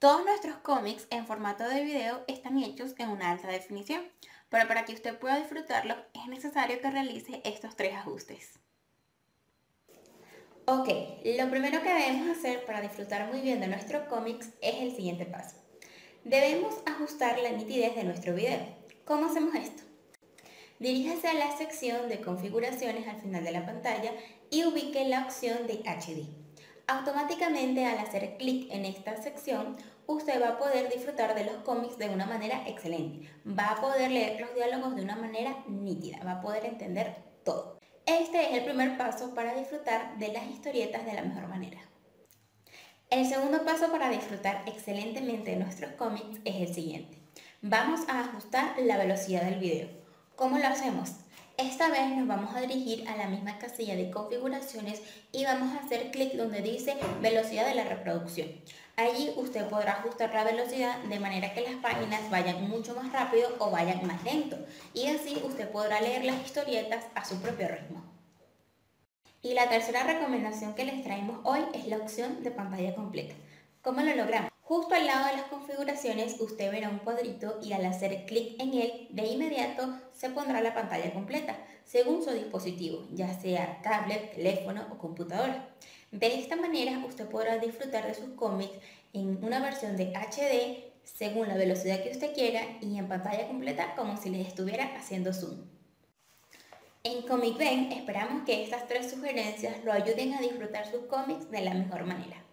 Todos nuestros cómics en formato de video están hechos en una alta definición, pero para que usted pueda disfrutarlo es necesario que realice estos tres ajustes. Ok, lo primero que debemos hacer para disfrutar muy bien de nuestros cómics es el siguiente paso. Debemos ajustar la nitidez de nuestro video. ¿Cómo hacemos esto? Diríjase a la sección de configuraciones al final de la pantalla y ubique la opción de HD. Automáticamente al hacer clic en esta sección, usted va a poder disfrutar de los cómics de una manera excelente. Va a poder leer los diálogos de una manera nítida, va a poder entender todo. Este es el primer paso para disfrutar de las historietas de la mejor manera. El segundo paso para disfrutar excelentemente de nuestros cómics es el siguiente. Vamos a ajustar la velocidad del video. ¿Cómo lo hacemos? Esta vez nos vamos a dirigir a la misma casilla de configuraciones y vamos a hacer clic donde dice velocidad de la reproducción. Allí usted podrá ajustar la velocidad de manera que las páginas vayan mucho más rápido o vayan más lento y así usted podrá leer las historietas a su propio ritmo. Y la tercera recomendación que les traemos hoy es la opción de pantalla completa. ¿Cómo lo logramos? Justo al lado de las configuraciones usted verá un cuadrito y al hacer clic en él, de inmediato se pondrá la pantalla completa, según su dispositivo, ya sea tablet, teléfono o computadora. De esta manera usted podrá disfrutar de sus cómics en una versión de HD según la velocidad que usted quiera y en pantalla completa como si les estuviera haciendo zoom. En Comic Ben esperamos que estas tres sugerencias lo ayuden a disfrutar sus cómics de la mejor manera.